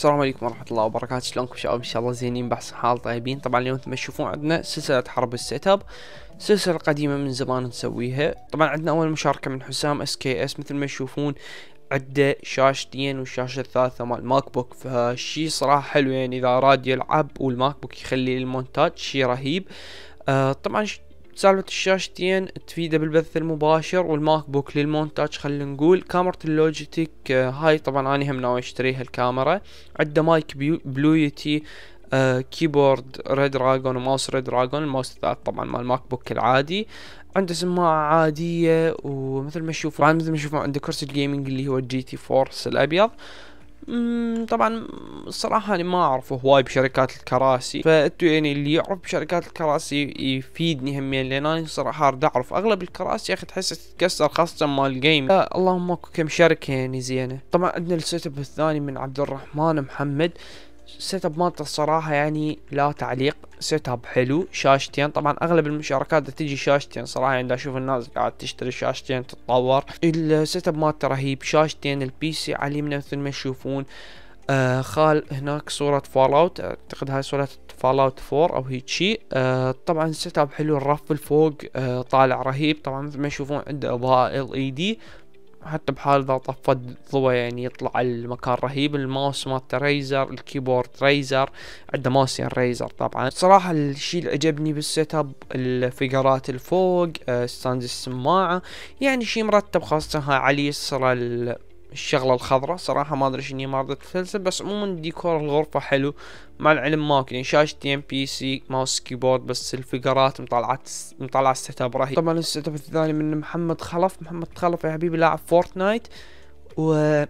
السلام عليكم ورحمة الله وبركاته. شلونكم؟ شباب إن شاء الله زينين بحسن حال طيبين. طبعا اليوم ما تشوفون عندنا سلسلة حرب ال setup. سلسلة قديمة من زمان نسويها. طبعا عندنا أول مشاركة من حسام SKS مثل ما تشوفون عنده شاشتين والشاشة الثالثة مال ماك بوك فشي صراحة حلو يعني إذا اراد يلعب والماك بوك يخلي المونتاج شي رهيب. آه طبعا سالفة الشاشتين تفيده بالبث المباشر والماك بوك للمونتاج خلينا نقول. كاميرا اللوجيتك آه هاي طبعا اني هم ناوي أشتريها الكاميرا. عنده مايك بلويتي آه keyboard ريد دراجون وماوس ريد دراجون الماوس طبعا مال الماك بوك العادي. عنده سماعة عادية ومثل ما تشوفون مثل ما تشوفون عنده كرسي ال gaming اللي هو ال GT Force الأبيض. طبعا الصراحة أنا ما أعرف هواي بشركات الكراسي فأنتو يعني اللي يعرف بشركات الكراسي يفيدني همين لأن أنا صراحة أرد أعرف أغلب الكراسي يا أخي تحس تتكسر خاصة مال ال game اللهم أكو كم شركة يعني زينة. طبعا عندنا ال set الثاني من عبد الرحمن محمد. ال setup مالته الصراحة يعني لا تعليق setup حلو شاشتين. طبعا أغلب المشاركات تجي شاشتين صراحة يعني أشوف الناس قاعد تشتري شاشتين تتطور. ال setup مالته رهيب شاشتين ال PC على اليمين مثل ما تشوفون آه خال هناك صورة Fallout أعتقد هاي صورة Fallout 4 أو هيك شيء. آه طبعا ال setup حلو الرف الفوق آه طالع رهيب. طبعا مثل ما تشوفون عنده اضاءة LED حتى بحال إذا طفت ضوء يعني يطلع المكان رهيب الماوس مالته Razer ال keyboard Razer عنده ماوسين Razer طبعا. صراحة الشيء اللي عجبني بال setup الفقرات الفوق آه stand السماعة يعني شيء مرتب خاصة هاي على يسرى الشغلة الخضراء صراحة ما أدري شنو ما رضيت تفلسف بس عموما ديكور الغرفة حلو. مع العلم ماكو يعني شاشتين PC mouse keyboard بس الفقرات مطلعات مطلع ال setup رهيب. طبعا ال setup الثاني من محمد خلف. محمد خلف يا حبيبي لاعب Fortnite و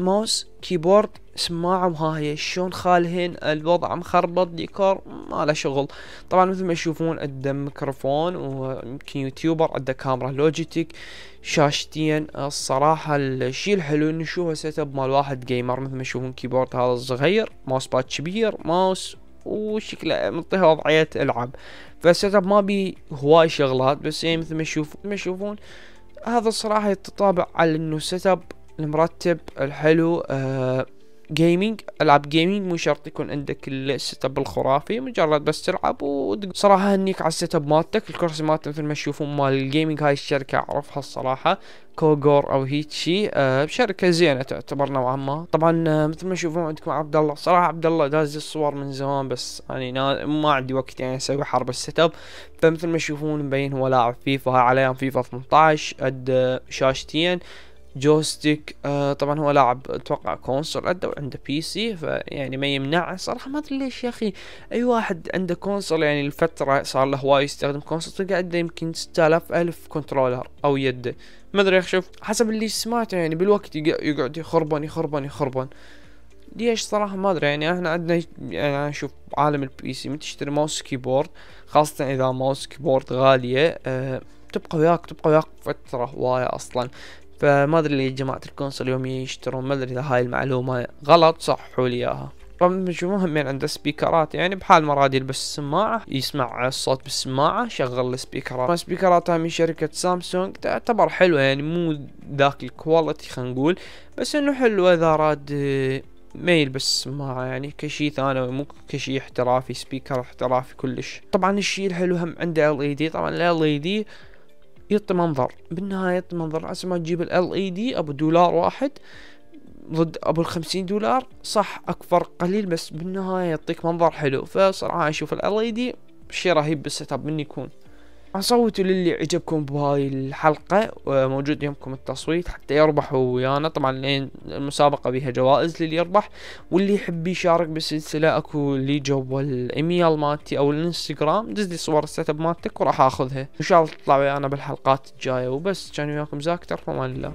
mouse keyboard سماعة وهاي شلون خالهن الوضع مخربط ديكور ما له شغل. طبعا مثل ما تشوفون عنده ميكروفون ويمكن YouTuber عنده كاميرا Logitech شاشتين الصراحة الشي الحلو إنه نشوفه setup مال واحد gamer مثل ما تشوفون keyboard هذا الصغير mouse pad كبير ماوس وشكله منطيها وضعية العب فال setup ما بي هواي شغلات بس يعني مثل ما تشوفون ما هذا الصراحة يتطابق على إنه setup المرتب الحلو آه gaming ألعاب gaming مو شرط يكون عندك ال setup الخرافي مجرد بس تلعب صراحة هنيك على ال setup مالتك الكرسي مالته مثل ما تشوفون مال ال gaming هاي الشركة أعرفها الصراحة Cougar أو هيك شي آه شركة زينة تعتبر نوعا ما. طبعا آه مثل ما تشوفون عندكم عبد الله صراحة عبد الله داز الصور من زمان بس يعني ما عندي وقت يعني أسوي حرب ال setup فمثل ما تشوفون مبين هو لاعب فيفا هاي على أيام فيفا 18 عد شاشتين. joystick آه طبعا هو لاعب أتوقع console عنده وعنده PC فيعني ما يمنع صراحة ما أدري ليش يا أخي أي واحد عنده console يعني الفترة صار له هواي يستخدم console تلقى عنده يمكن 6000 ألف controller أو يده ما أدري شوف حسب اللي سمعته يعني بالوقت يقعد يخربن يخربن يخربن ليش صراحة ما أدري يعني إحنا عندنا يعني أشوف عالم ال PC من تشتري mouse keyboard خاصة إذا mouse keyboard غالية أه تبقى وياك تبقى وياك فترة هواية أصلا. فما أدري ليه جماعة ال console يوم يشترون ما أدري إذا هاي المعلومة غلط صححوا لي إياها. طبعا بنشوفون همين عنده speakerات يعني بحال ما راد يلبس السماعة يسمع الصوت بالسماعة شغل السبيكرات. السبيكرات من شركة سامسونج تعتبر حلوة يعني مو ذاك ال quality خلينا نقول بس إنه حلوة إذا راد ما يلبس السماعة يعني كشي ثانوي مو كشي احترافي speaker احترافي كلش. طبعا الشي الحلو هم عنده LED طبعا LED يعطي منظر. بالنهاية يعطي منظر. عسى ما تجيب LED أبو دولار واحد. ضد أبو الخمسين دولار. صح أكبر قليل بس بالنهاية يعطيك منظر حلو. فصراحة أشوف LED شي رهيب بال setup من يكون. صوتوا للي عجبكم بهاي الحلقة موجود يمكم التصويت حتى يربحوا ويانا. طبعا لين المسابقة بيها جوائز للي يربح واللي يحب يشارك بالسلسلة أكو اللي جوا الايميل مالتي أو الإنستغرام. دز لي صور ال setup مالتك وراح آخذها. إن شاء الله تطلع ويانا بالحلقات الجاية. وبس كان وياكم زاكتر فمان الله